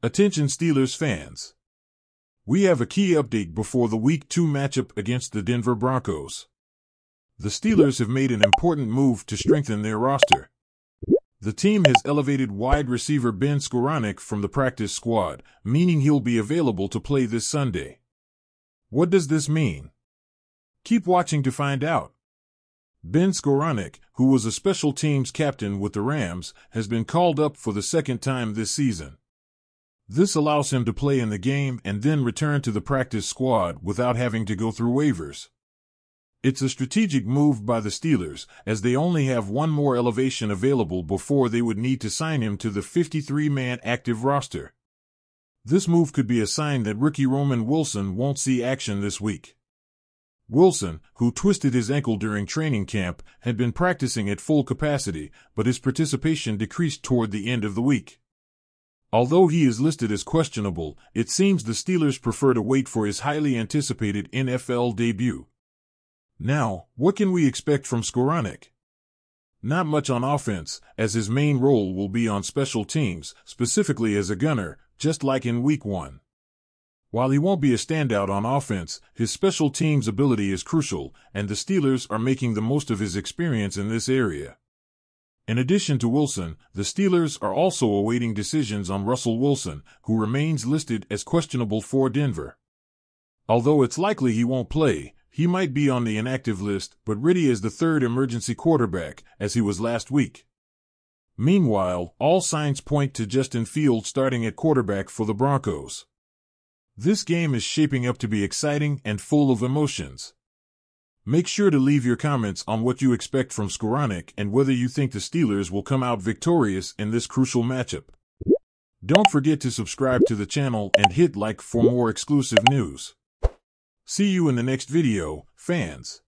Attention Steelers fans. We have a key update before the Week 2 matchup against the Denver Broncos. The Steelers have made an important move to strengthen their roster. The team has elevated wide receiver Ben Skowronek from the practice squad, meaning he'll be available to play this Sunday. What does this mean? Keep watching to find out. Ben Skowronek, who was a special teams captain with the Rams, has been called up for the second time this season. This allows him to play in the game and then return to the practice squad without having to go through waivers. It's a strategic move by the Steelers, as they only have one more elevation available before they would need to sign him to the 53 man active roster. This move could be a sign that rookie Roman Wilson won't see action this week. Wilson, who twisted his ankle during training camp, had been practicing at full capacity, but his participation decreased toward the end of the week. Although he is listed as questionable, it seems the Steelers prefer to wait for his highly anticipated NFL debut. Now, what can we expect from Skowronek? Not much on offense, as his main role will be on special teams, specifically as a gunner, just like in Week 1. While he won't be a standout on offense, his special teams ability is crucial, and the Steelers are making the most of his experience in this area. In addition to Wilson, the Steelers are also awaiting decisions on Russell Wilson, who remains listed as questionable for Denver. Although it's likely he won't play, he might be on the inactive list, but Riddy is the third emergency quarterback, as he was last week. Meanwhile, all signs point to Justin Fields starting at quarterback for the Broncos. This game is shaping up to be exciting and full of emotions. Make sure to leave your comments on what you expect from Skowronek and whether you think the Steelers will come out victorious in this crucial matchup. Don't forget to subscribe to the channel and hit like for more exclusive news. See you in the next video, fans.